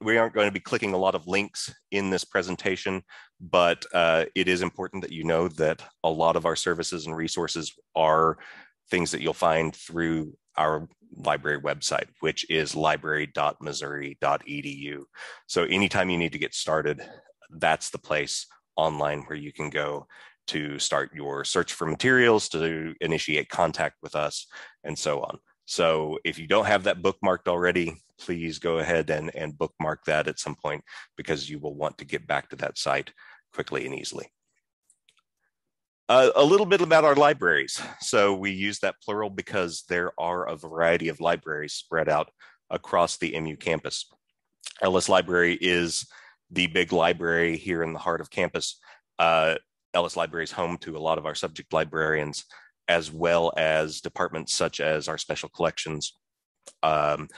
we aren't going to be clicking a lot of links in this presentation, but uh, it is important that you know that a lot of our services and resources are things that you'll find through our library website, which is library.missouri.edu. So anytime you need to get started, that's the place online where you can go to start your search for materials, to initiate contact with us, and so on. So if you don't have that bookmarked already, please go ahead and, and bookmark that at some point because you will want to get back to that site quickly and easily. Uh, a little bit about our libraries. So we use that plural because there are a variety of libraries spread out across the MU campus. Ellis Library is the big library here in the heart of campus. Uh, Ellis Library is home to a lot of our subject librarians, as well as departments such as our special collections, um,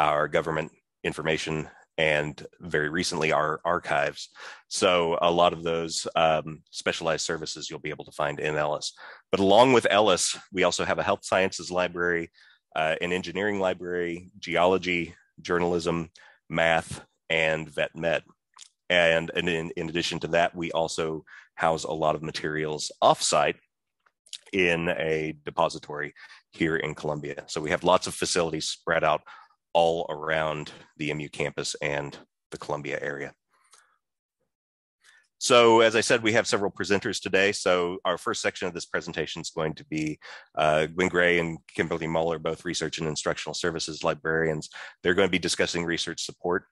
our government information, and very recently our archives. So a lot of those um, specialized services you'll be able to find in Ellis. But along with Ellis, we also have a health sciences library, uh, an engineering library, geology, journalism, math, and vet med. And, and in, in addition to that, we also house a lot of materials offsite in a depository here in Columbia. So we have lots of facilities spread out all around the MU campus and the Columbia area. So as I said, we have several presenters today. So our first section of this presentation is going to be uh, Gwen Gray and Kimberly Muller, both research and instructional services librarians. They're going to be discussing research support.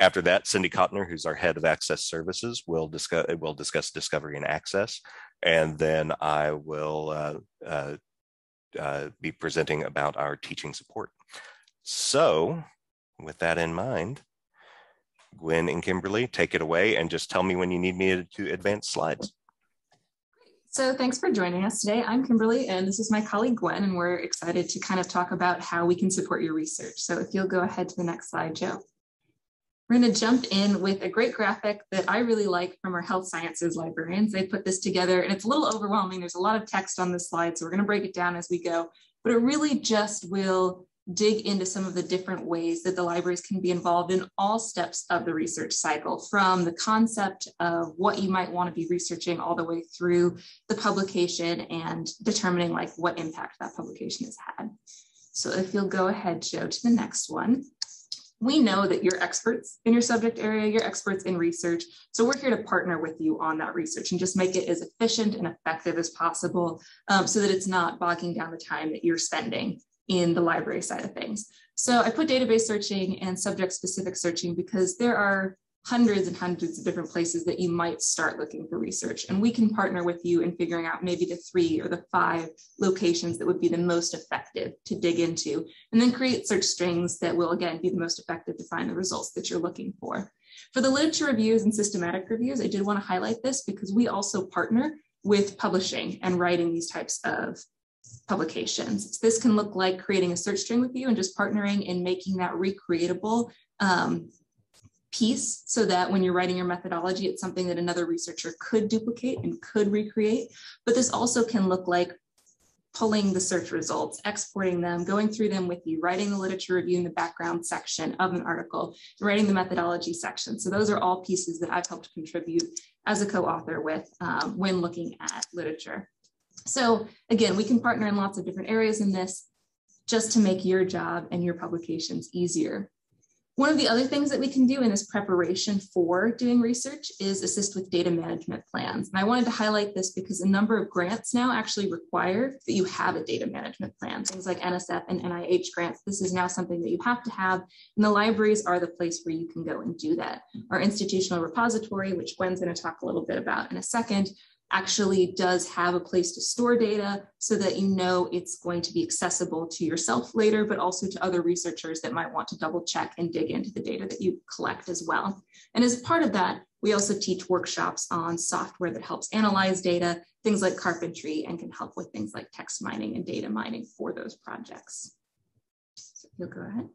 After that, Cindy Kottner, who's our head of access services, will discuss, will discuss discovery and access. And then I will uh, uh, uh, be presenting about our teaching support. So with that in mind, Gwen and Kimberly, take it away and just tell me when you need me to advance slides. So thanks for joining us today. I'm Kimberly and this is my colleague Gwen and we're excited to kind of talk about how we can support your research. So if you'll go ahead to the next slide, Joe. We're going to jump in with a great graphic that I really like from our health sciences librarians. They put this together and it's a little overwhelming. There's a lot of text on this slide, so we're going to break it down as we go, but it really just will dig into some of the different ways that the libraries can be involved in all steps of the research cycle, from the concept of what you might want to be researching all the way through the publication and determining like what impact that publication has had. So if you'll go ahead, Joe, to the next one we know that you're experts in your subject area, you're experts in research. So we're here to partner with you on that research and just make it as efficient and effective as possible um, so that it's not bogging down the time that you're spending in the library side of things. So I put database searching and subject specific searching because there are hundreds and hundreds of different places that you might start looking for research. And we can partner with you in figuring out maybe the three or the five locations that would be the most effective to dig into, and then create search strings that will, again, be the most effective to find the results that you're looking for. For the literature reviews and systematic reviews, I did want to highlight this because we also partner with publishing and writing these types of publications. So this can look like creating a search string with you and just partnering and making that recreatable um, piece so that when you're writing your methodology, it's something that another researcher could duplicate and could recreate. But this also can look like pulling the search results, exporting them, going through them with you, writing the literature review in the background section of an article, writing the methodology section. So those are all pieces that I've helped contribute as a co-author with um, when looking at literature. So again, we can partner in lots of different areas in this just to make your job and your publications easier. One of the other things that we can do in this preparation for doing research is assist with data management plans. And I wanted to highlight this because a number of grants now actually require that you have a data management plan. Things like NSF and NIH grants, this is now something that you have to have, and the libraries are the place where you can go and do that. Our institutional repository, which Gwen's gonna talk a little bit about in a second, actually does have a place to store data so that you know it's going to be accessible to yourself later, but also to other researchers that might want to double check and dig into the data that you collect as well. And as part of that, we also teach workshops on software that helps analyze data, things like carpentry, and can help with things like text mining and data mining for those projects. So you'll go ahead.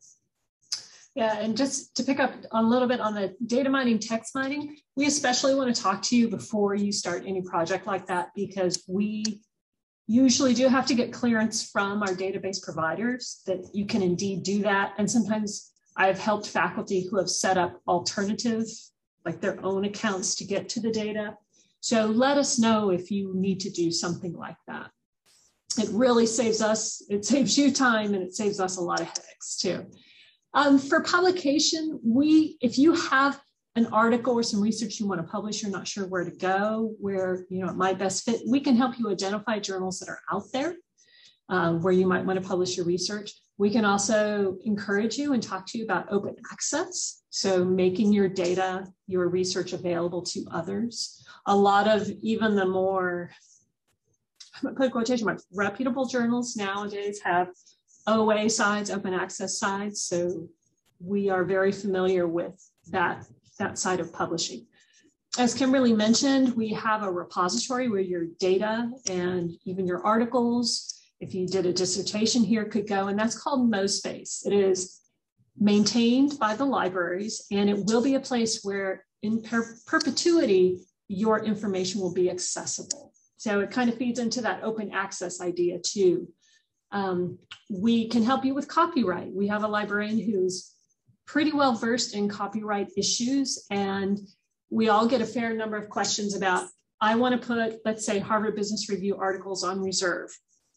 Yeah, and just to pick up on a little bit on the data mining, text mining, we especially want to talk to you before you start any project like that because we usually do have to get clearance from our database providers that you can indeed do that. And sometimes I've helped faculty who have set up alternative, like their own accounts to get to the data. So let us know if you need to do something like that. It really saves us, it saves you time and it saves us a lot of headaches too. Um, for publication, we, if you have an article or some research you want to publish, you're not sure where to go, where you know it might best fit, we can help you identify journals that are out there um, where you might want to publish your research. We can also encourage you and talk to you about open access. So making your data, your research available to others. A lot of even the more, put quotation marks, reputable journals nowadays have OA sides, open access sides. So we are very familiar with that, that side of publishing. As Kimberly mentioned, we have a repository where your data and even your articles if you did a dissertation here could go, and that's called MoSpace. It is maintained by the libraries, and it will be a place where in per perpetuity, your information will be accessible. So it kind of feeds into that open access idea too. Um, we can help you with copyright. We have a librarian who's pretty well versed in copyright issues, and we all get a fair number of questions about, I want to put, let's say, Harvard Business Review articles on reserve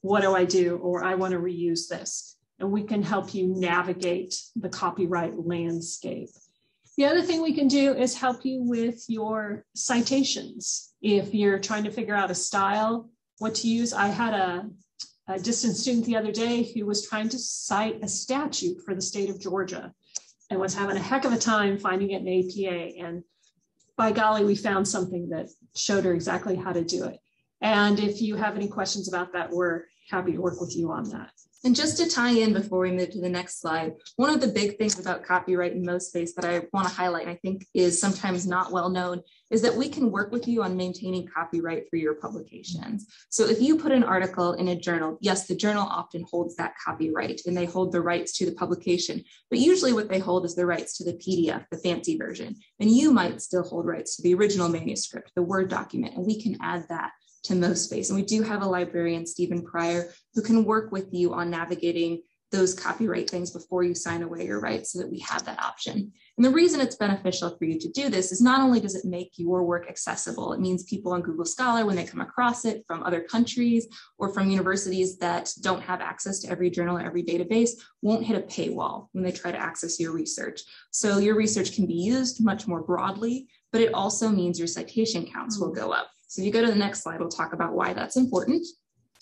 what do I do? Or I want to reuse this. And we can help you navigate the copyright landscape. The other thing we can do is help you with your citations. If you're trying to figure out a style, what to use. I had a, a distance student the other day who was trying to cite a statute for the state of Georgia and was having a heck of a time finding it in APA. And by golly, we found something that showed her exactly how to do it. And if you have any questions about that, we're happy to work with you on that. And just to tie in before we move to the next slide, one of the big things about copyright in MoSpace that I want to highlight, and I think is sometimes not well known, is that we can work with you on maintaining copyright for your publications. So if you put an article in a journal, yes, the journal often holds that copyright and they hold the rights to the publication, but usually what they hold is the rights to the PDF, the fancy version. And you might still hold rights to the original manuscript, the Word document, and we can add that to MoSpace. And we do have a librarian, Stephen Pryor, who can work with you on navigating those copyright things before you sign away your rights so that we have that option. And the reason it's beneficial for you to do this is not only does it make your work accessible, it means people on Google Scholar, when they come across it from other countries or from universities that don't have access to every journal or every database, won't hit a paywall when they try to access your research. So your research can be used much more broadly, but it also means your citation counts will go up. So if you go to the next slide, we'll talk about why that's important.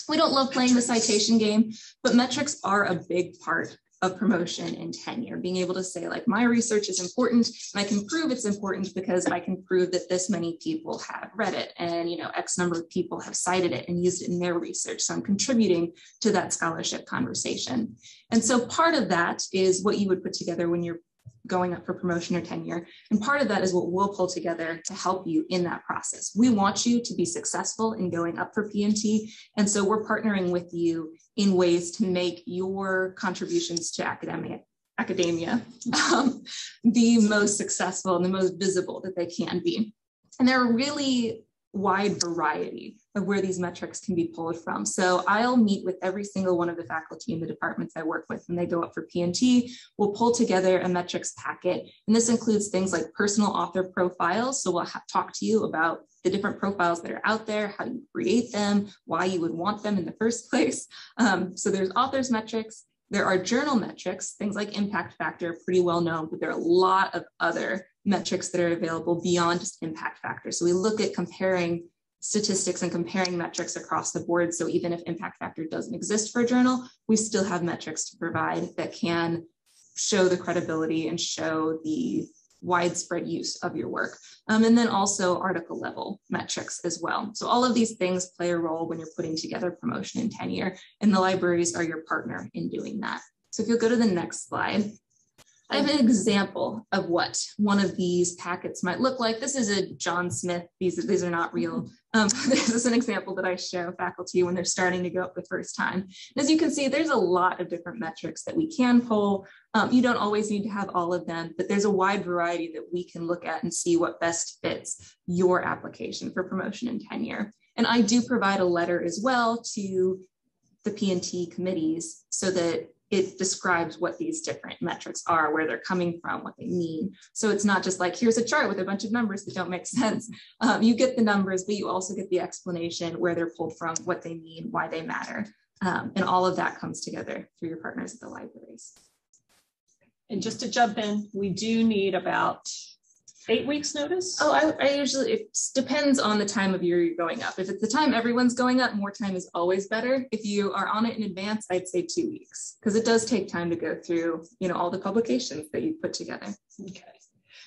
We don't love playing the citation game, but metrics are a big part of promotion and tenure, being able to say like my research is important and I can prove it's important because I can prove that this many people have read it and you know X number of people have cited it and used it in their research. So I'm contributing to that scholarship conversation. And so part of that is what you would put together when you're going up for promotion or tenure. And part of that is what we'll pull together to help you in that process. We want you to be successful in going up for P&T. And so we're partnering with you in ways to make your contributions to academia, academia um, the most successful and the most visible that they can be. And there are really wide variety of where these metrics can be pulled from. So I'll meet with every single one of the faculty in the departments I work with when they go up for P&T. We'll pull together a metrics packet, and this includes things like personal author profiles. So we'll talk to you about the different profiles that are out there, how you create them, why you would want them in the first place. Um, so there's authors metrics, there are journal metrics, things like impact factor, pretty well known, but there are a lot of other metrics that are available beyond just impact factor. So we look at comparing statistics and comparing metrics across the board. So even if impact factor doesn't exist for a journal, we still have metrics to provide that can show the credibility and show the widespread use of your work. Um, and then also article level metrics as well. So all of these things play a role when you're putting together promotion and tenure, and the libraries are your partner in doing that. So if you'll go to the next slide, I have an example of what one of these packets might look like. This is a John Smith. These, these are not real. Um, this is an example that I show faculty when they're starting to go up the first time. And as you can see, there's a lot of different metrics that we can pull. Um, you don't always need to have all of them, but there's a wide variety that we can look at and see what best fits your application for promotion and tenure. And I do provide a letter as well to the P&T committees so that it describes what these different metrics are, where they're coming from, what they mean. So it's not just like, here's a chart with a bunch of numbers that don't make sense. Um, you get the numbers, but you also get the explanation where they're pulled from, what they mean, why they matter. Um, and all of that comes together through your partners at the libraries. And just to jump in, we do need about eight weeks notice? Oh, I, I, usually, it depends on the time of year you're going up. If it's the time everyone's going up, more time is always better. If you are on it in advance, I'd say two weeks because it does take time to go through, you know, all the publications that you put together. Okay.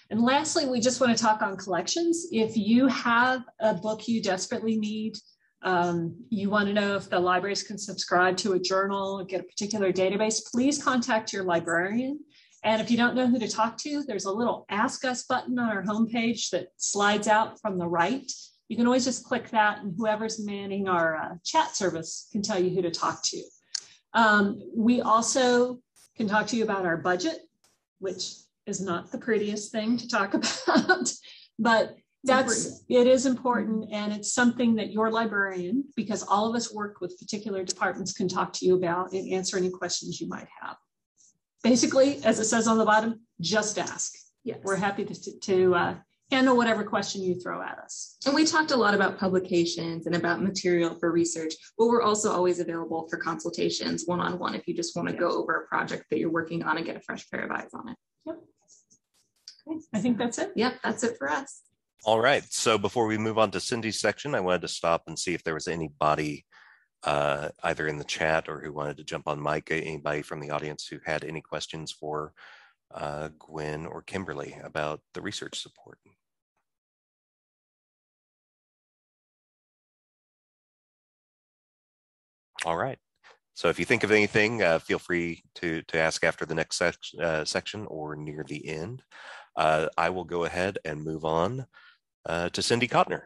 And lastly, we just want to talk on collections. If you have a book you desperately need, um, you want to know if the libraries can subscribe to a journal, get a particular database, please contact your librarian. And if you don't know who to talk to, there's a little Ask Us button on our homepage that slides out from the right. You can always just click that, and whoever's manning our uh, chat service can tell you who to talk to. Um, we also can talk to you about our budget, which is not the prettiest thing to talk about, but that's it is important and it's something that your librarian because all of us work with particular departments can talk to you about and answer any questions you might have basically, as it says on the bottom, just ask. Yes. We're happy to, to uh, handle whatever question you throw at us. And we talked a lot about publications and about material for research, but we're also always available for consultations one on one if you just want to yes. go over a project that you're working on and get a fresh pair of eyes on it. Yep. Okay. I think that's it. Yep, that's it for us. All right. So before we move on to Cindy's section, I wanted to stop and see if there was anybody uh, either in the chat or who wanted to jump on mic, anybody from the audience who had any questions for uh, Gwen or Kimberly about the research support. All right. So if you think of anything, uh, feel free to, to ask after the next sec uh, section or near the end. Uh, I will go ahead and move on uh, to Cindy Cotner.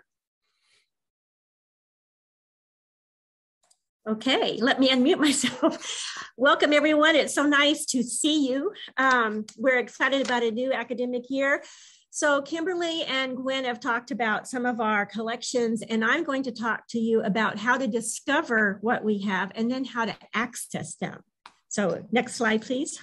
Okay, let me unmute myself. Welcome, everyone. It's so nice to see you. Um, we're excited about a new academic year. So, Kimberly and Gwen have talked about some of our collections, and I'm going to talk to you about how to discover what we have and then how to access them. So, next slide, please.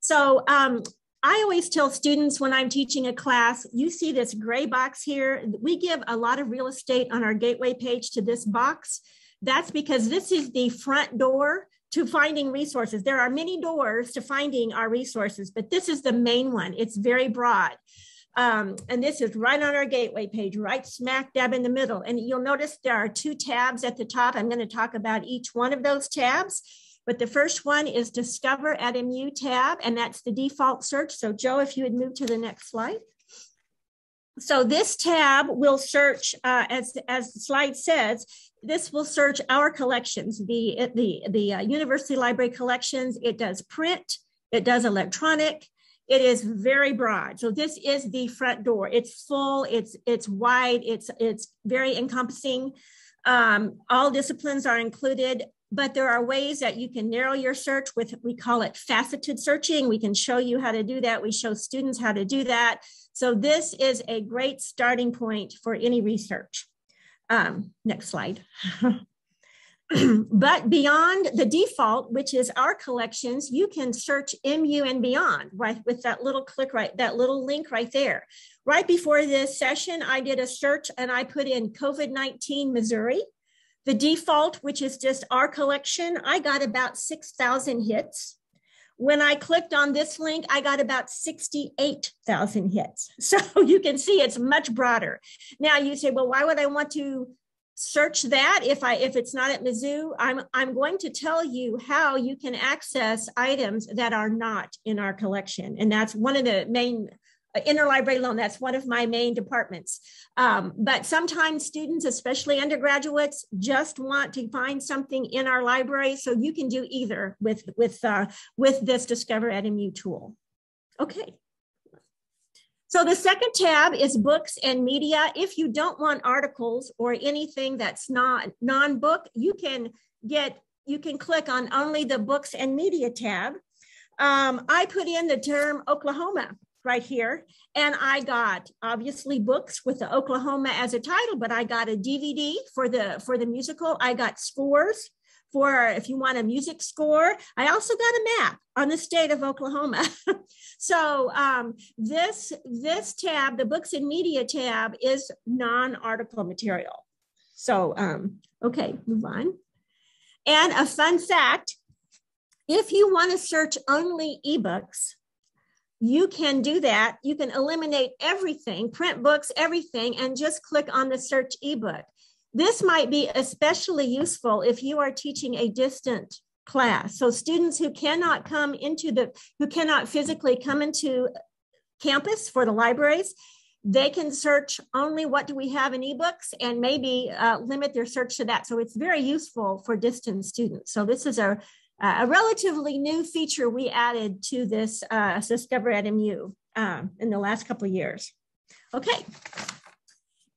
So, um, I always tell students when I'm teaching a class, you see this gray box here. We give a lot of real estate on our gateway page to this box. That's because this is the front door to finding resources. There are many doors to finding our resources, but this is the main one. It's very broad. Um, and this is right on our gateway page, right smack dab in the middle. And you'll notice there are two tabs at the top. I'm going to talk about each one of those tabs. But the first one is Discover at MU tab, and that's the default search. So Joe, if you would move to the next slide. So this tab will search, uh, as, as the slide says, this will search our collections, the, the, the uh, University Library collections. It does print, it does electronic, it is very broad. So this is the front door. It's full, it's, it's wide, it's, it's very encompassing. Um, all disciplines are included, but there are ways that you can narrow your search with, we call it faceted searching. We can show you how to do that. We show students how to do that. So this is a great starting point for any research. Um, next slide. but beyond the default, which is our collections, you can search MU and beyond, right? With that little click right, that little link right there. Right before this session, I did a search and I put in COVID-19 Missouri. The default, which is just our collection, I got about 6,000 hits. When I clicked on this link, I got about 68,000 hits. So you can see it's much broader. Now you say, well, why would I want to search that if I if it's not at Mizzou? I'm I'm going to tell you how you can access items that are not in our collection. And that's one of the main interlibrary loan. That's one of my main departments. Um, but sometimes students, especially undergraduates, just want to find something in our library. So you can do either with, with, uh, with this Discover at tool. Okay. So the second tab is books and media. If you don't want articles or anything that's not non-book, you can get, you can click on only the books and media tab. Um, I put in the term Oklahoma right here. And I got obviously books with the Oklahoma as a title, but I got a DVD for the for the musical. I got scores for if you want a music score. I also got a map on the state of Oklahoma. so um, this, this tab, the books and media tab is non-article material. So, um, okay, move on. And a fun fact, if you want to search only ebooks, you can do that. You can eliminate everything, print books, everything, and just click on the search ebook. This might be especially useful if you are teaching a distant class. So students who cannot come into the, who cannot physically come into campus for the libraries, they can search only what do we have in ebooks and maybe uh, limit their search to that. So it's very useful for distance students. So this is a, a relatively new feature we added to this uh, Discover at MU um, in the last couple of years. Okay.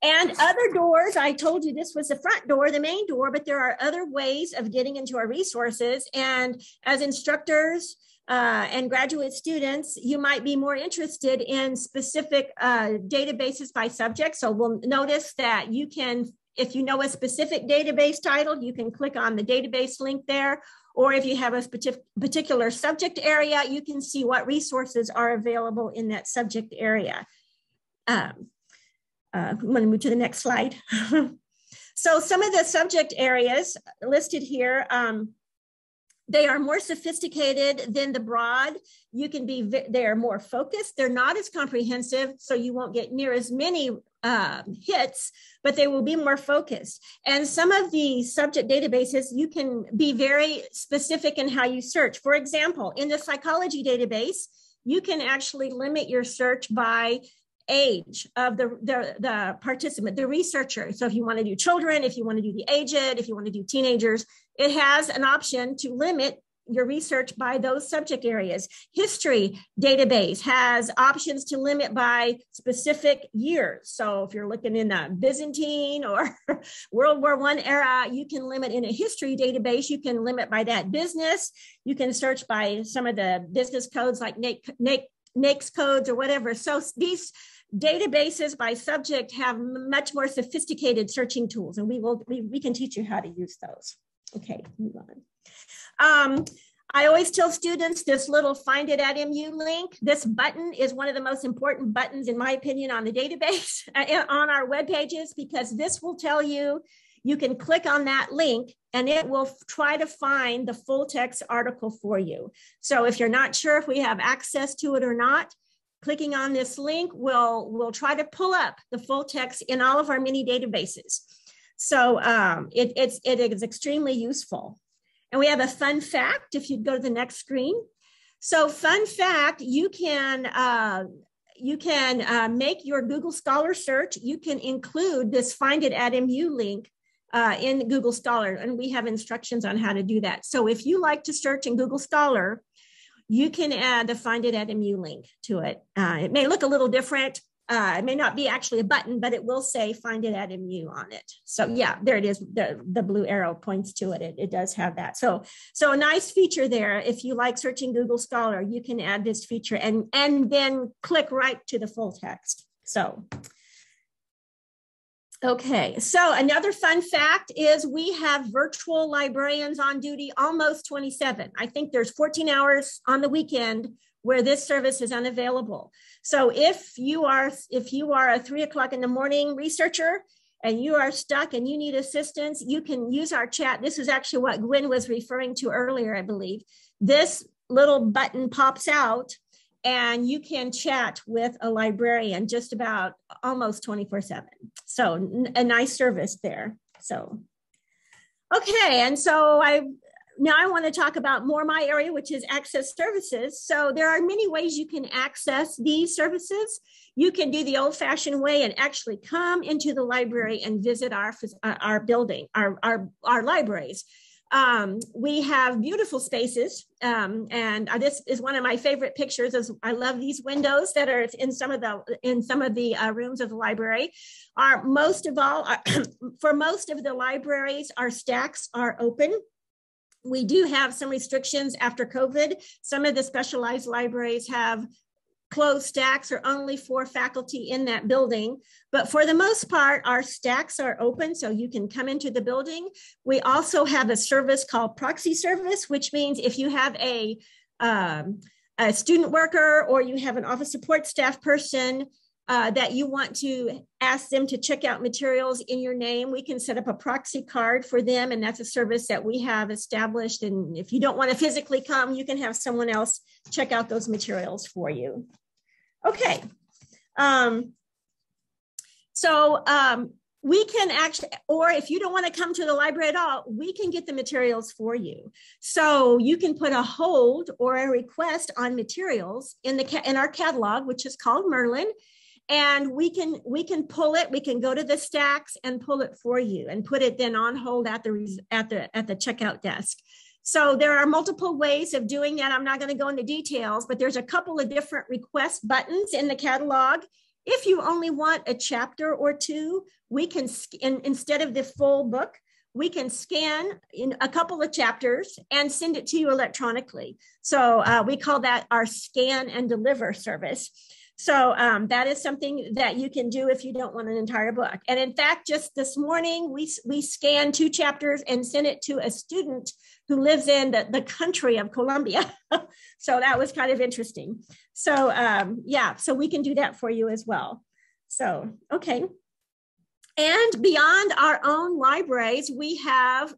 And other doors, I told you this was the front door, the main door, but there are other ways of getting into our resources. And as instructors, uh, and graduate students, you might be more interested in specific uh, databases by subject. So we'll notice that you can, if you know a specific database title, you can click on the database link there. Or if you have a particular subject area, you can see what resources are available in that subject area. Um, uh, I'm to move to the next slide. so some of the subject areas listed here, um, they are more sophisticated than the broad. You can be, they are more focused. They're not as comprehensive, so you won't get near as many um, hits, but they will be more focused. And some of the subject databases, you can be very specific in how you search. For example, in the psychology database, you can actually limit your search by age of the, the, the participant, the researcher. So if you want to do children, if you want to do the aged, if you want to do teenagers, it has an option to limit your research by those subject areas. History database has options to limit by specific years. So if you're looking in the Byzantine or World War One era, you can limit in a history database. You can limit by that business. You can search by some of the business codes like NAICS codes or whatever. So these Databases by subject have much more sophisticated searching tools, and we will we, we can teach you how to use those. Okay, move on. Um, I always tell students this little find it at MU link. This button is one of the most important buttons, in my opinion, on the database uh, on our web pages because this will tell you you can click on that link and it will try to find the full text article for you. So if you're not sure if we have access to it or not, clicking on this link will will try to pull up the full text in all of our mini databases. So um, it, it's, it is extremely useful. And we have a fun fact if you'd go to the next screen. So fun fact, you can, uh, you can uh, make your Google Scholar search. You can include this find it at MU link uh, in Google Scholar, and we have instructions on how to do that. So if you like to search in Google Scholar, you can add the find it at MU link to it. Uh, it may look a little different. Uh, it may not be actually a button, but it will say find it at MU on it. So yeah, there it is. The, the blue arrow points to it. it. It does have that. So, so a nice feature there. If you like searching Google Scholar, you can add this feature and, and then click right to the full text. So Okay, so another fun fact is we have virtual librarians on duty almost 27. I think there's 14 hours on the weekend where this service is unavailable. So if you are if you are a three o'clock in the morning researcher and you are stuck and you need assistance, you can use our chat. This is actually what Gwen was referring to earlier, I believe. This little button pops out and you can chat with a librarian just about almost 24 7 so a nice service there so okay and so i now i want to talk about more my area which is access services so there are many ways you can access these services you can do the old fashioned way and actually come into the library and visit our our building our our, our libraries um, we have beautiful spaces, um, and uh, this is one of my favorite pictures. As I love these windows that are in some of the in some of the uh, rooms of the library. Are most of all uh, for most of the libraries, our stacks are open. We do have some restrictions after COVID. Some of the specialized libraries have closed stacks or only for faculty in that building. But for the most part, our stacks are open so you can come into the building. We also have a service called proxy service, which means if you have a, um, a student worker or you have an office support staff person uh, that you want to ask them to check out materials in your name, we can set up a proxy card for them. And that's a service that we have established. And if you don't want to physically come, you can have someone else check out those materials for you. Okay. Um, so um, we can actually, or if you don't want to come to the library at all, we can get the materials for you. So you can put a hold or a request on materials in the in our catalog, which is called Merlin, and we can we can pull it we can go to the stacks and pull it for you and put it then on hold at the at the at the checkout desk. So there are multiple ways of doing that. I'm not going to go into details but there's a couple of different request buttons in the catalog. If you only want a chapter or two we can in, instead of the full book we can scan in a couple of chapters and send it to you electronically. So uh, we call that our scan and deliver service so um, that is something that you can do if you don't want an entire book. And in fact, just this morning, we, we scanned two chapters and sent it to a student who lives in the, the country of Colombia. so that was kind of interesting. So um, yeah, so we can do that for you as well. So, okay. And beyond our own libraries, we have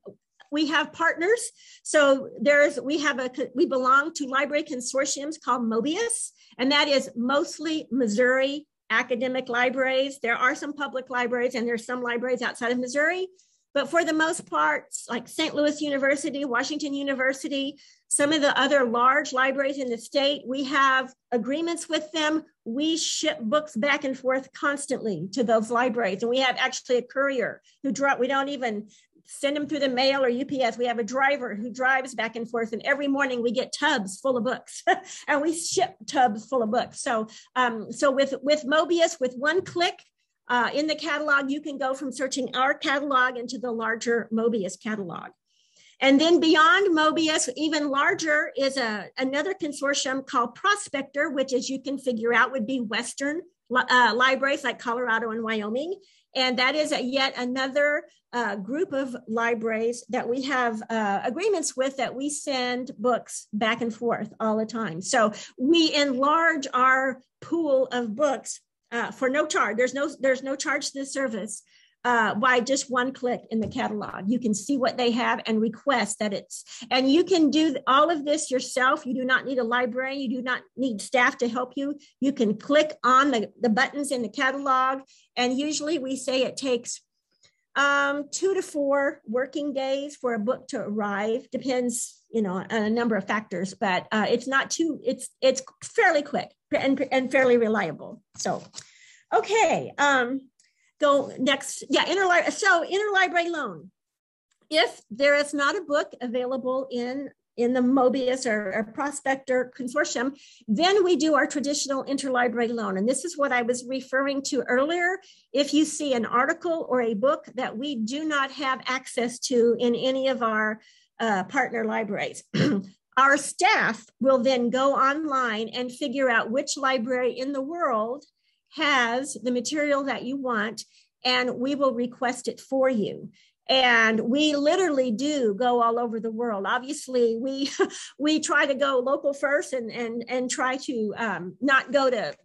we have partners. So there's we have a we belong to library consortiums called Mobius, and that is mostly Missouri academic libraries. There are some public libraries, and there's some libraries outside of Missouri. But for the most part, like St. Louis University, Washington University, some of the other large libraries in the state, we have agreements with them. We ship books back and forth constantly to those libraries. And we have actually a courier who drop, we don't even send them through the mail or UPS. We have a driver who drives back and forth, and every morning we get tubs full of books, and we ship tubs full of books. So, um, so with with Mobius, with one click uh, in the catalog, you can go from searching our catalog into the larger Mobius catalog. And then beyond Mobius, even larger is a, another consortium called Prospector, which as you can figure out would be Western uh, libraries like Colorado and Wyoming. And that is a, yet another uh, group of libraries that we have uh, agreements with that we send books back and forth all the time. So we enlarge our pool of books uh, for no charge. There's no there's no charge to the service uh, by just one click in the catalog. You can see what they have and request that it's, and you can do all of this yourself. You do not need a librarian. You do not need staff to help you. You can click on the, the buttons in the catalog. And usually we say it takes um, two to four working days for a book to arrive. Depends, you know, on a number of factors, but uh, it's not too, it's, it's fairly quick and, and fairly reliable. So, okay. Um, go next. Yeah, interlibrary. So interlibrary loan. If there is not a book available in in the Mobius or, or Prospector consortium, then we do our traditional interlibrary loan. And this is what I was referring to earlier. If you see an article or a book that we do not have access to in any of our uh, partner libraries, our staff will then go online and figure out which library in the world has the material that you want, and we will request it for you. And we literally do go all over the world. Obviously we we try to go local first and and and try to um, not go to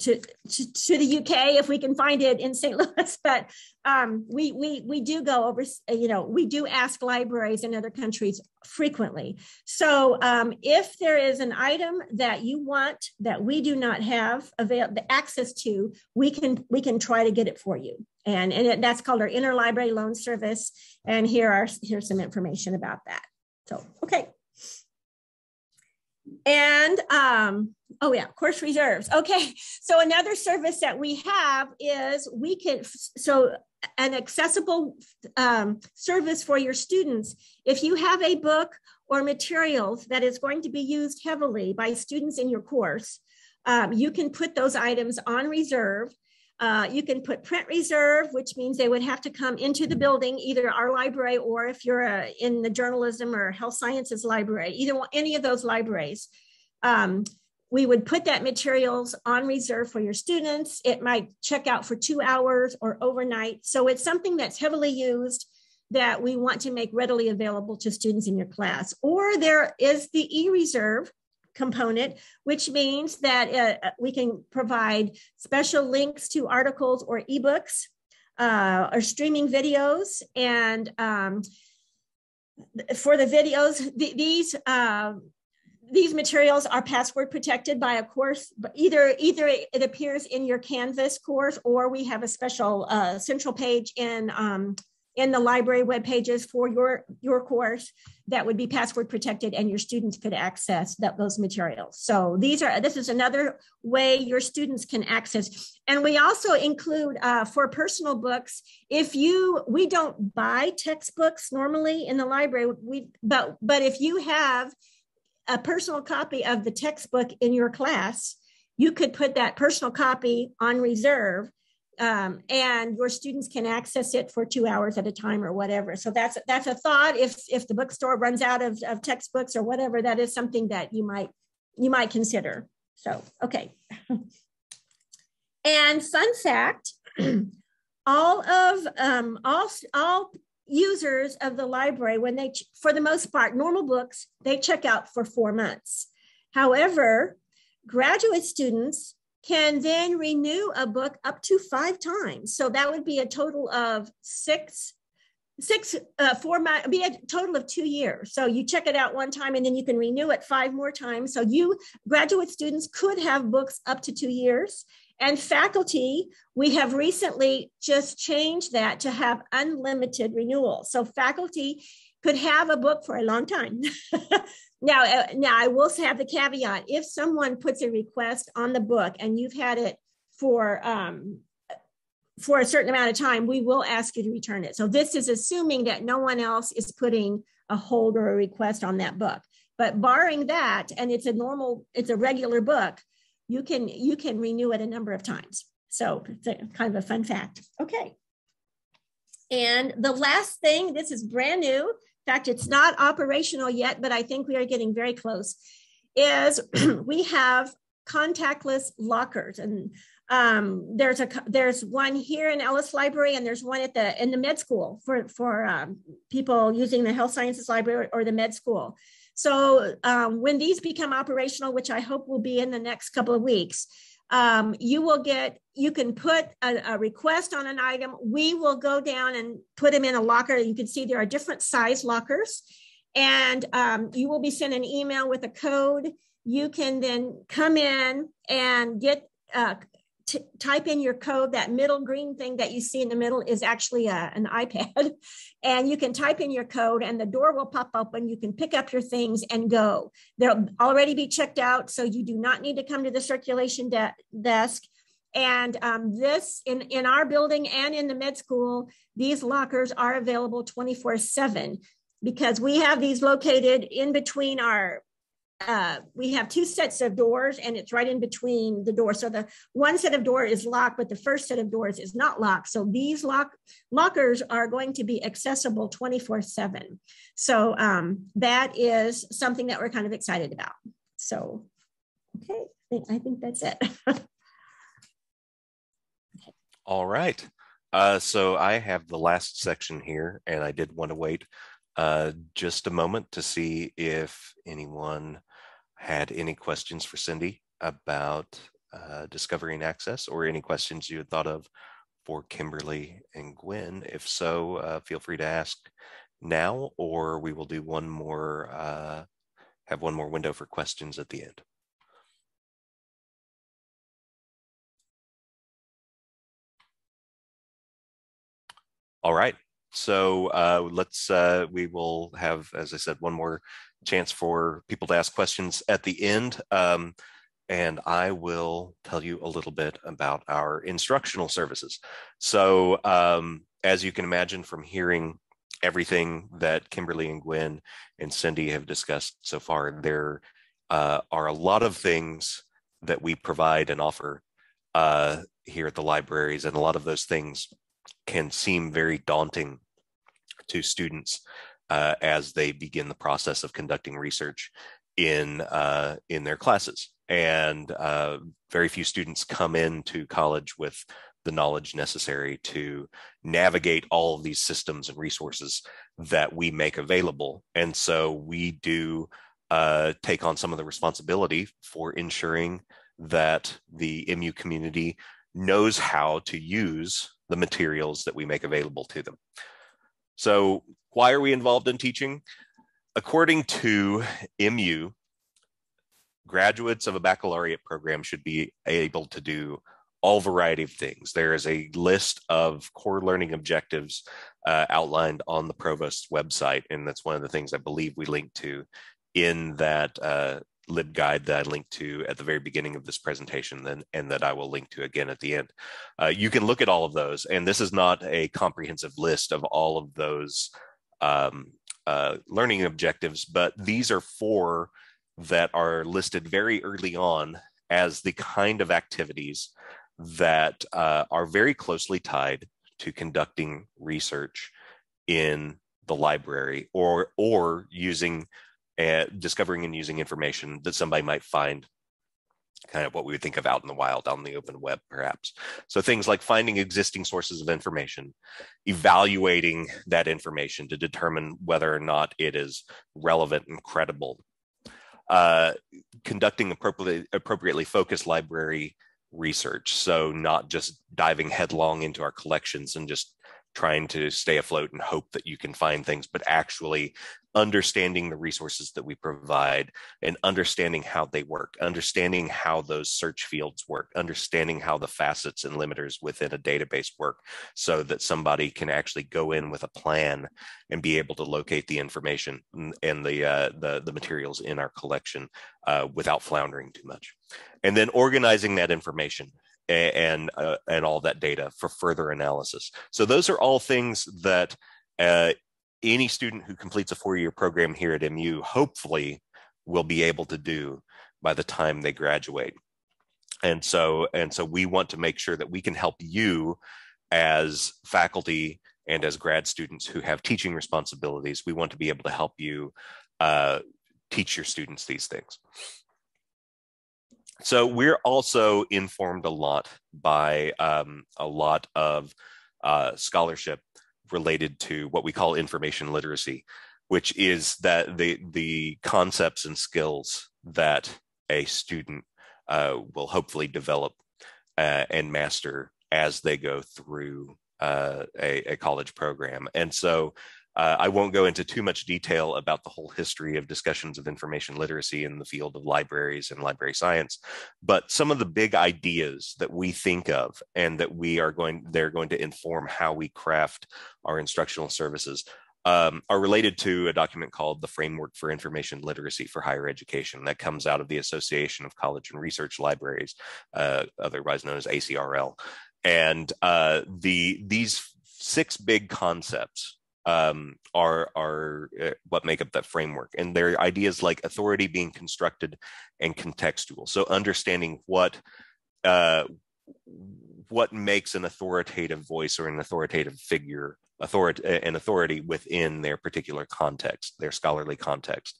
to, to, to the UK if we can find it in St. Louis, but um, we we we do go over. You know, we do ask libraries in other countries frequently. So um, if there is an item that you want that we do not have avail- the access to, we can we can try to get it for you. And and it, that's called our interlibrary loan service. And here are here's some information about that. So okay. And um, oh yeah, course reserves. Okay, so another service that we have is we can so an accessible um, service for your students. If you have a book or materials that is going to be used heavily by students in your course, um, you can put those items on reserve uh, you can put print reserve, which means they would have to come into the building, either our library or if you're uh, in the journalism or health sciences library, either any of those libraries. Um, we would put that materials on reserve for your students. It might check out for two hours or overnight. So it's something that's heavily used that we want to make readily available to students in your class. Or there is the e-reserve component, which means that uh, we can provide special links to articles or ebooks uh, or streaming videos. And um, for the videos, th- these uh, these materials are password protected by a course, either either it appears in your Canvas course or we have a special uh, central page in um, in the library web pages for your your course that would be password protected and your students could access that, those materials. So these are this is another way your students can access. And we also include uh, for personal books if you we don't buy textbooks normally in the library we but but if you have a personal copy of the textbook in your class you could put that personal copy on reserve um, and your students can access it for two hours at a time or whatever. So that's that's a thought. If if the bookstore runs out of, of textbooks or whatever, that is something that you might you might consider. So okay. and fun fact, all of um, all all users of the library when they for the most part normal books they check out for four months. However, graduate students can then renew a book up to five times. So that would be a total of six, six, uh, four be a total of two years. So you check it out one time and then you can renew it five more times. So you graduate students could have books up to two years. And faculty, we have recently just changed that to have unlimited renewal. So faculty could have a book for a long time. Now, uh, now I will have the caveat: if someone puts a request on the book and you've had it for um, for a certain amount of time, we will ask you to return it. So this is assuming that no one else is putting a hold or a request on that book. But barring that, and it's a normal, it's a regular book, you can you can renew it a number of times. So it's a, kind of a fun fact. Okay. And the last thing, this is brand new fact, it's not operational yet, but I think we are getting very close, is we have contactless lockers. And um, there's a there's one here in Ellis Library, and there's one at the in the med school for for um, people using the health sciences library or the med school. So um, when these become operational, which I hope will be in the next couple of weeks, um, you will get you can put a, a, request on an item. We will go down and put them in a locker. You can see there are different size lockers. And um, you will be sent an email with a code. You can then come in and get uh, type in your code. That middle green thing that you see in the middle is actually a, an iPad. And you can type in your code, and the door will pop open. You can pick up your things and go. They'll already be checked out, so you do not need to come to the circulation de- desk. And um, this in, in our building and in the med school, these lockers are available 24 7 because we have these located in between our uh, we have two sets of doors and it's right in between the doors. So the one set of door is locked, but the first set of doors is not locked. So these lock lockers are going to be accessible 24 seven. So um, that is something that we're kind of excited about. So, okay, I think, I think that's it. All right. Uh, so I have the last section here and I did want to wait uh, just a moment to see if anyone had any questions for Cindy about uh, discovering access or any questions you had thought of for Kimberly and Gwen. If so, uh, feel free to ask now, or we will do one more, uh, have one more window for questions at the end. All right. So uh, let's, uh, we will have, as I said, one more chance for people to ask questions at the end. Um, and I will tell you a little bit about our instructional services. So, um, as you can imagine from hearing everything that Kimberly and Gwen and Cindy have discussed so far, there uh, are a lot of things that we provide and offer uh, here at the libraries, and a lot of those things can seem very daunting to students uh, as they begin the process of conducting research in uh, in their classes. And uh, very few students come into college with the knowledge necessary to navigate all of these systems and resources that we make available. And so we do uh, take on some of the responsibility for ensuring that the MU community knows how to use the materials that we make available to them. So why are we involved in teaching? According to MU, graduates of a baccalaureate program should be able to do all variety of things. There is a list of core learning objectives uh, outlined on the Provost's website, and that's one of the things I believe we linked to in that uh, LibGuide that I linked to at the very beginning of this presentation then, and that I will link to again at the end. Uh, you can look at all of those, and this is not a comprehensive list of all of those um, uh, learning objectives, but these are four that are listed very early on as the kind of activities that uh, are very closely tied to conducting research in the library or or using uh, discovering and using information that somebody might find kind of what we would think of out in the wild, on the open web, perhaps. So things like finding existing sources of information, evaluating that information to determine whether or not it is relevant and credible, uh, conducting appropriately, appropriately focused library research. So not just diving headlong into our collections and just trying to stay afloat and hope that you can find things, but actually understanding the resources that we provide and understanding how they work, understanding how those search fields work, understanding how the facets and limiters within a database work so that somebody can actually go in with a plan and be able to locate the information and the, uh, the, the, materials in our collection uh, without floundering too much. And then organizing that information and uh, and all that data for further analysis. So those are all things that uh, any student who completes a four-year program here at MU hopefully will be able to do by the time they graduate. And so and so we want to make sure that we can help you as faculty and as grad students who have teaching responsibilities. We want to be able to help you uh, teach your students these things. So we're also informed a lot by um, a lot of uh, scholarship related to what we call information literacy, which is that the the concepts and skills that a student uh, will hopefully develop uh, and master as they go through uh, a, a, college program. And so uh, I won't go into too much detail about the whole history of discussions of information literacy in the field of libraries and library science, but some of the big ideas that we think of and that we are going, they're going to inform how we craft our instructional services um, are related to a document called the Framework for Information Literacy for Higher Education that comes out of the Association of College and Research Libraries, uh, otherwise known as ACRL. And uh, the these six big concepts um, are are uh, what make up that framework, and their ideas like authority being constructed and contextual. So understanding what uh, what makes an authoritative voice or an authoritative figure authority an authority within their particular context, their scholarly context.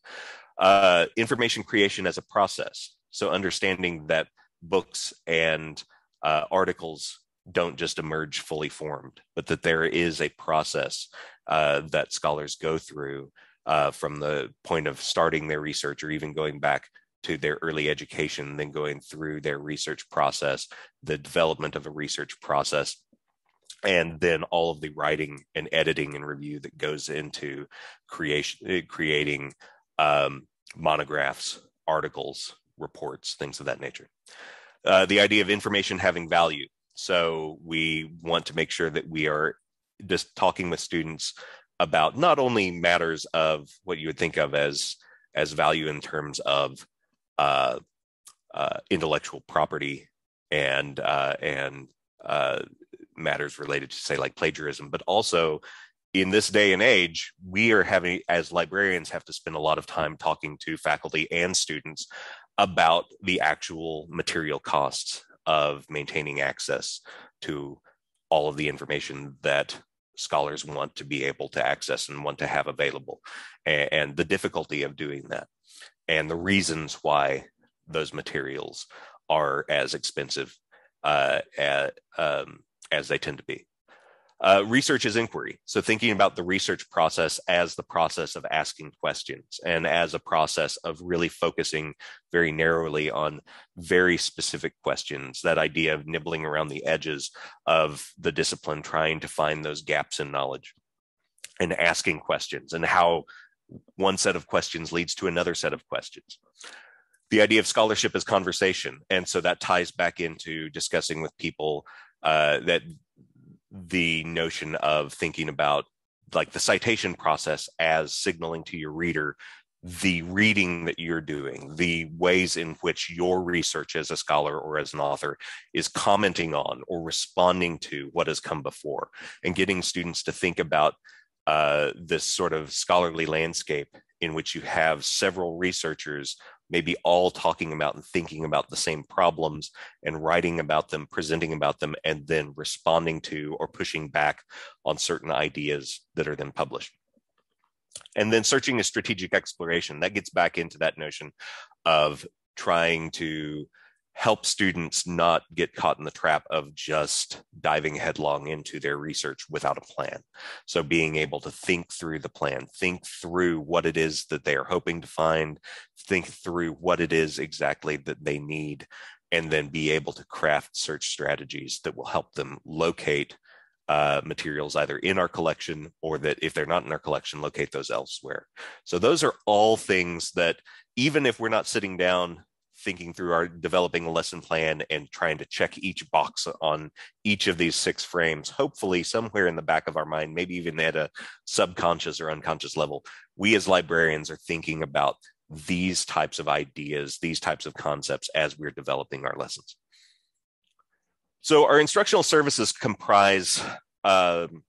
Uh, information creation as a process. So understanding that books and uh, articles don't just emerge fully formed, but that there is a process uh, that scholars go through uh, from the point of starting their research or even going back to their early education, then going through their research process, the development of a research process, and then all of the writing and editing and review that goes into creation, uh, creating um, monographs, articles, reports, things of that nature. Uh, the idea of information having value. So we want to make sure that we are just talking with students about not only matters of what you would think of as as value in terms of uh, uh, intellectual property and uh, and uh, matters related to say like plagiarism, but also in this day and age, we are having as librarians have to spend a lot of time talking to faculty and students about the actual material costs of maintaining access to all of the information that scholars want to be able to access and want to have available and, and the difficulty of doing that and the reasons why those materials are as expensive uh, at, um, as they tend to be. Uh, research is inquiry. So thinking about the research process as the process of asking questions and as a process of really focusing very narrowly on very specific questions, that idea of nibbling around the edges of the discipline, trying to find those gaps in knowledge and asking questions and how one set of questions leads to another set of questions. The idea of scholarship is conversation. And so that ties back into discussing with people uh, that the notion of thinking about like the citation process as signaling to your reader the reading that you're doing, the ways in which your research as a scholar or as an author is commenting on or responding to what has come before, and getting students to think about uh, this sort of scholarly landscape in which you have several researchers maybe all talking about and thinking about the same problems and writing about them, presenting about them, and then responding to or pushing back on certain ideas that are then published. And then searching a strategic exploration that gets back into that notion of trying to help students not get caught in the trap of just diving headlong into their research without a plan. So being able to think through the plan, think through what it is that they are hoping to find, think through what it is exactly that they need, and then be able to craft search strategies that will help them locate uh, materials either in our collection or that if they're not in our collection, locate those elsewhere. So those are all things that even if we're not sitting down thinking through our developing a lesson plan and trying to check each box on each of these six frames hopefully somewhere in the back of our mind maybe even at a subconscious or unconscious level we as librarians are thinking about these types of ideas these types of concepts as we're developing our lessons. So our instructional services comprise um,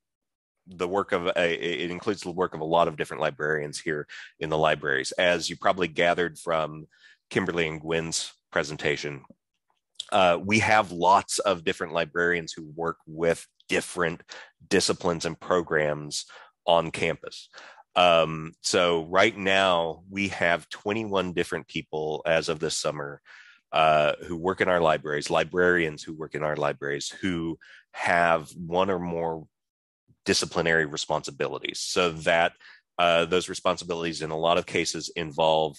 the work of a, it includes the work of a lot of different librarians here in the libraries. As you probably gathered from Kimberly and Gwen's presentation, uh, we have lots of different librarians who work with different disciplines and programs on campus. Um, so right now we have 21 different people as of this summer uh, who work in our libraries, librarians who work in our libraries who have one or more disciplinary responsibilities. So that uh, those responsibilities in a lot of cases involve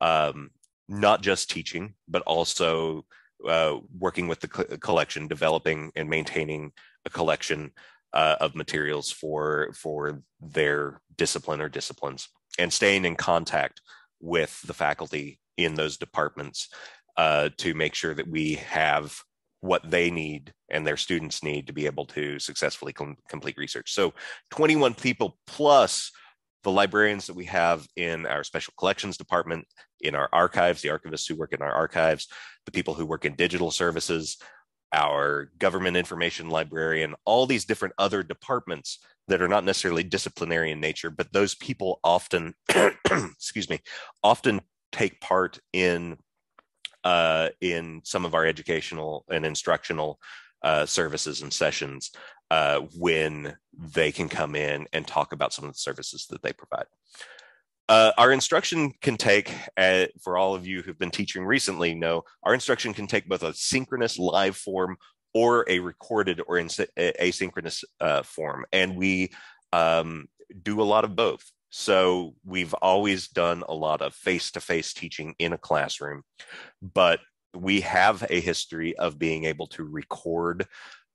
um, not just teaching, but also uh, working with the co- collection, developing and maintaining a collection uh, of materials for for their discipline or disciplines, and staying in contact with the faculty in those departments uh, to make sure that we have what they need and their students need to be able to successfully com- complete research. So 21 people plus the librarians that we have in our special collections department, in our archives, the archivists who work in our archives, the people who work in digital services, our government information librarian, all these different other departments that are not necessarily disciplinary in nature, but those people often, excuse me, often take part in uh, in some of our educational and instructional uh, services and sessions uh, when they can come in and talk about some of the services that they provide. Uh, our instruction can take, uh, for all of you who've been teaching recently, know our instruction can take both a synchronous live form or a recorded or asynchronous uh, form. And we um, do a lot of both. So we've always done a lot of face to face teaching in a classroom, but we have a history of being able to record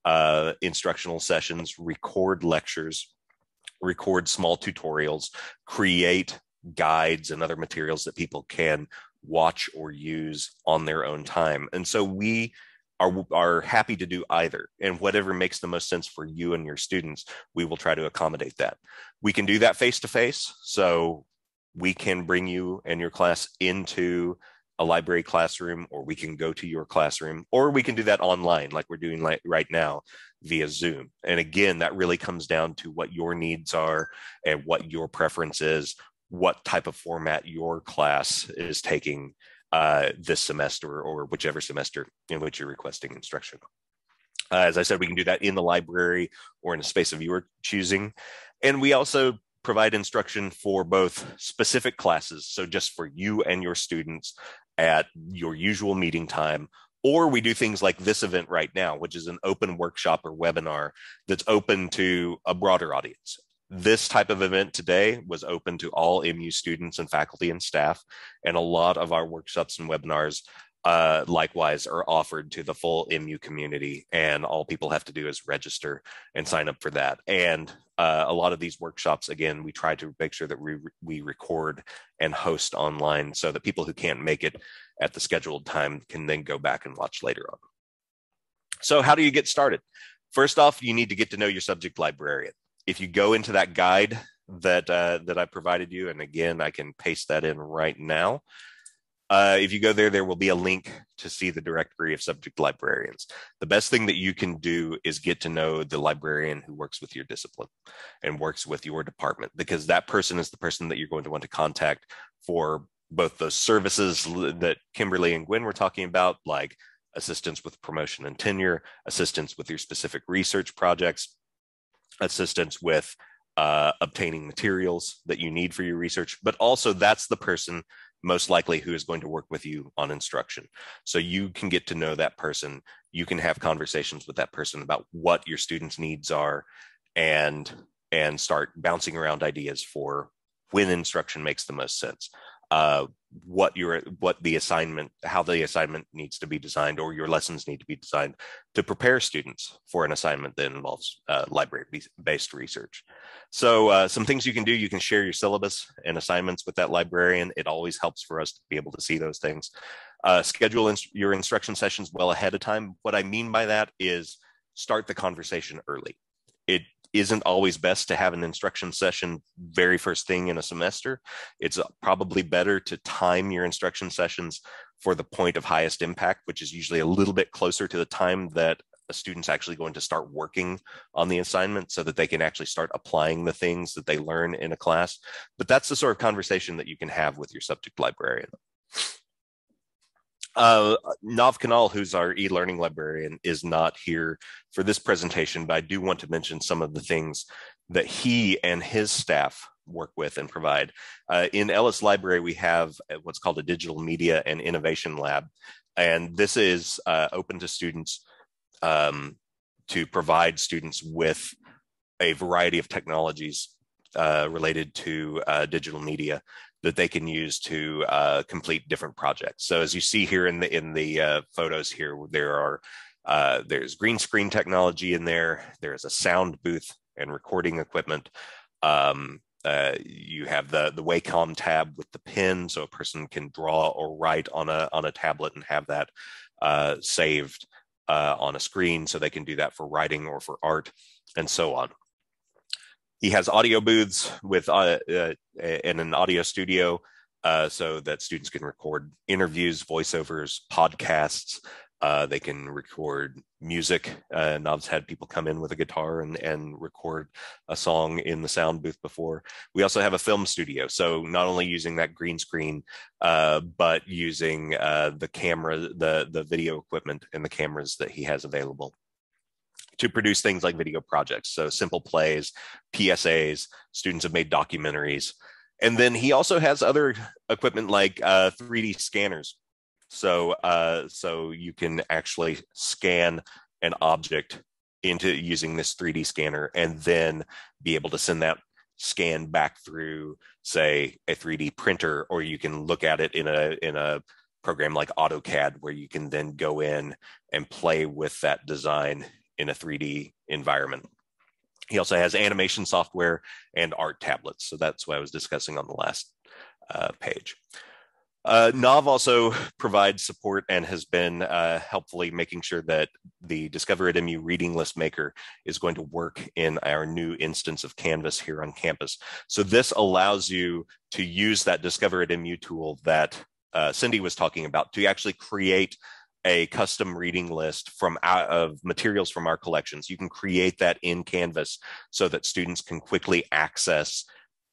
uh, instructional sessions, record lectures, record small tutorials, create guides and other materials that people can watch or use on their own time. And so we are, are happy to do either. And whatever makes the most sense for you and your students, we will try to accommodate that. We can do that face to face. So we can bring you and your class into a library classroom or we can go to your classroom or we can do that online like we're doing like right now via zoom and again that really comes down to what your needs are and what your preference is what type of format your class is taking uh, this semester or whichever semester in which you're requesting instruction uh, as i said we can do that in the library or in a space of your choosing and we also provide instruction for both specific classes, so just for you and your students at your usual meeting time, or we do things like this event right now, which is an open workshop or webinar that's open to a broader audience. This type of event today was open to all MU students and faculty and staff, and a lot of our workshops and webinars uh, likewise are offered to the full MU community, and all people have to do is register and sign up for that. And uh, a lot of these workshops, again, we try to make sure that we we record and host online so that people who can't make it at the scheduled time can then go back and watch later on. So, how do you get started? First off, you need to get to know your subject librarian. If you go into that guide that uh, that I provided you, and again, I can paste that in right now. Uh, if you go there, there will be a link to see the directory of subject librarians. The best thing that you can do is get to know the librarian who works with your discipline and works with your department, because that person is the person that you're going to want to contact for both those services that Kimberly and Gwen were talking about, like assistance with promotion and tenure, assistance with your specific research projects, assistance with uh, obtaining materials that you need for your research, but also that's the person most likely who is going to work with you on instruction. So you can get to know that person. You can have conversations with that person about what your students' needs are and and start bouncing around ideas for when instruction makes the most sense. Uh, what your what the assignment how the assignment needs to be designed or your lessons need to be designed to prepare students for an assignment that involves uh, library based research. So uh, some things you can do you can share your syllabus and assignments with that librarian. It always helps for us to be able to see those things. Uh, schedule in your instruction sessions well ahead of time. What i mean by that is start the conversation early. It isn't always best to have an instruction session very first thing in a semester. It's uh, probably better to time your instruction sessions for the point of highest impact, which is usually a little bit closer to the time that a student's actually going to start working on the assignment so that they can actually start applying the things that they learn in a class. But that's the sort of conversation that you can have with your subject librarian. Uh, Nav Khanal, who's our e-learning librarian, is not here for this presentation, but I do want to mention some of the things that he and his staff work with and provide. Uh, in Ellis Library, we have what's called a digital media and innovation lab, and this is uh, open to students um, to provide students with a variety of technologies uh, related to uh, digital media that they can use to uh, complete different projects. So as you see here in the in the uh, photos here, there are uh, there's green screen technology in there. There's a sound booth and recording equipment. Um, uh, you have the the Wacom tab with the pen, so a person can draw or write on a on a tablet and have that uh, saved uh, on a screen, so they can do that for writing or for art, and so on. He has audio booths with uh, uh, in an audio studio uh, so that students can record interviews, voiceovers, podcasts. Uh, they can record music. Uh, Nav's had people come in with a guitar and, and record a song in the sound booth before. We also have a film studio. So not only using that green screen, uh, but using uh, the camera, the, the video equipment and the cameras that he has available to produce things like video projects. So simple plays, PSAs, students have made documentaries. And then he also has other equipment like uh, 3D scanners. So, uh, so you can actually scan an object into using this 3D scanner and then be able to send that scan back through, say, a 3D printer, or you can look at it in a in a program like AutoCAD, where you can then go in and play with that design in a 3D environment. He also has animation software and art tablets. So that's what I was discussing on the last uh, page. Uh, Nav also provides support and has been uh, helpfully making sure that the Discover at MU reading list maker is going to work in our new instance of Canvas here on campus. So this allows you to use that Discover at MU tool that uh, Cindy was talking about to actually create a custom reading list from out of materials from our collections. You can create that in Canvas so that students can quickly access,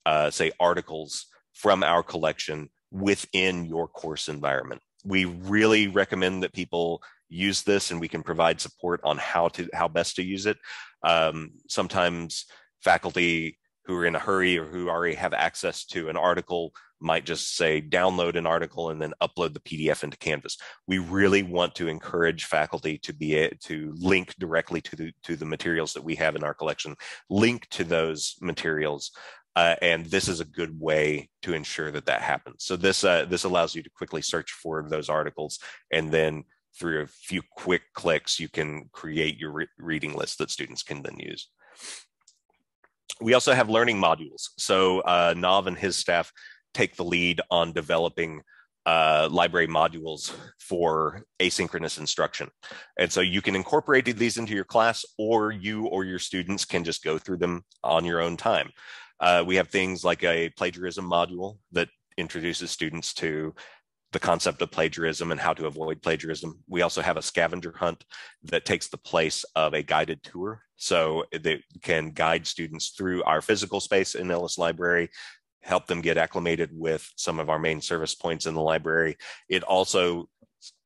uh, say, articles from our collection within your course environment. We really recommend that people use this and we can provide support on how to how best to use it. Um, sometimes faculty who are in a hurry or who already have access to an article might just say download an article and then upload the PDF into Canvas. We really want to encourage faculty to be a, to link directly to the to the materials that we have in our collection, link to those materials, uh, and this is a good way to ensure that that happens. So this uh, this allows you to quickly search for those articles, and then through a few quick clicks, you can create your re reading list that students can then use. We also have learning modules. So uh, Nav and his staff take the lead on developing uh, library modules for asynchronous instruction. And so you can incorporate these into your class or you or your students can just go through them on your own time. Uh, we have things like a plagiarism module that introduces students to the concept of plagiarism and how to avoid plagiarism. We also have a scavenger hunt that takes the place of a guided tour. So they can guide students through our physical space in Ellis Library, help them get acclimated with some of our main service points in the library. It also,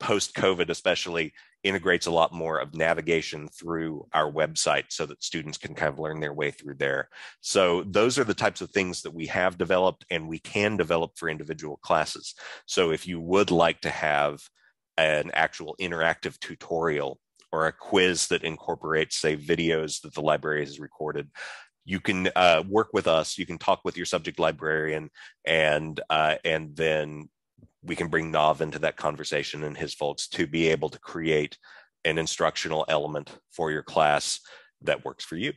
post COVID especially, integrates a lot more of navigation through our website so that students can kind of learn their way through there. So those are the types of things that we have developed and we can develop for individual classes. So if you would like to have an actual interactive tutorial or a quiz that incorporates, say, videos that the library has recorded, you can uh, work with us. You can talk with your subject librarian, and uh, and then we can bring Nav into that conversation and his folks to be able to create an instructional element for your class that works for you.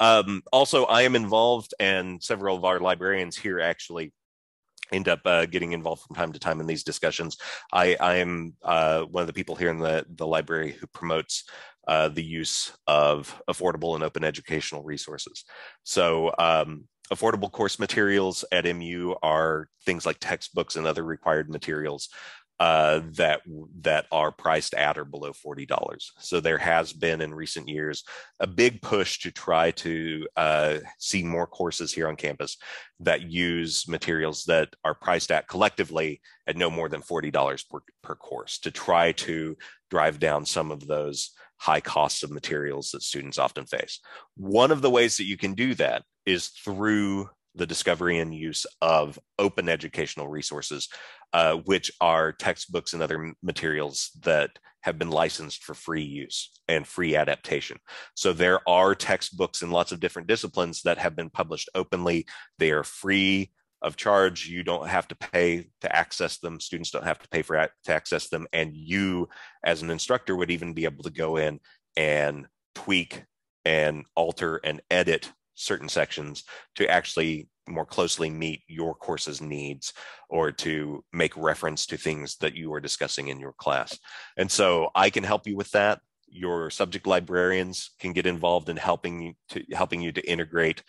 Um, also, I am involved, and several of our librarians here actually end up uh, getting involved from time to time in these discussions. I, I am uh, one of the people here in the, the library who promotes uh, the use of affordable and open educational resources. So um, affordable course materials at MU are things like textbooks and other required materials uh, that that are priced at or below forty dollars. So there has been in recent years a big push to try to uh, see more courses here on campus that use materials that are priced at collectively at no more than forty dollars per per course to try to drive down some of those high costs of materials that students often face. One of the ways that you can do that is through the discovery and use of open educational resources, uh, which are textbooks and other materials that have been licensed for free use and free adaptation. So there are textbooks in lots of different disciplines that have been published openly. They are free of charge. You don't have to pay to access them. Students don't have to pay for to access them. And you, as an instructor, would even be able to go in and tweak and alter and edit certain sections to actually more closely meet your course's needs or to make reference to things that you are discussing in your class. And so I can help you with that. Your subject librarians can get involved in helping you to helping you to integrate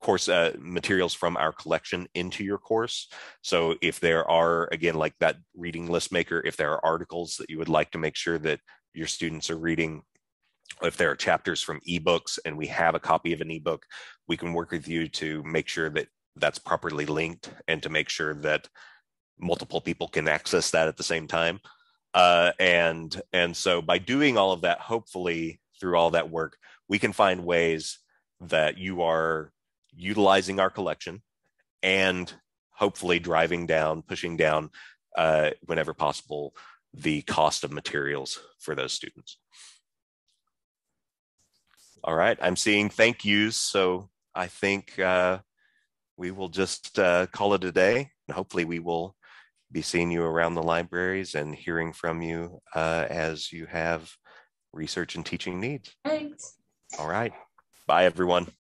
course uh, materials from our collection into your course. So if there are, again, like that reading list maker, if there are articles that you would like to make sure that your students are reading, if there are chapters from ebooks and we have a copy of an ebook, we can work with you to make sure that that's properly linked and to make sure that multiple people can access that at the same time. Uh, and and so by doing all of that, hopefully through all that work, we can find ways that you are utilizing our collection and hopefully driving down, pushing down uh, whenever possible the cost of materials for those students. All right, I'm seeing thank yous. So I think uh, we will just uh, call it a day. And hopefully we will be seeing you around the libraries and hearing from you uh, as you have research and teaching needs. Thanks. All right. Bye, everyone.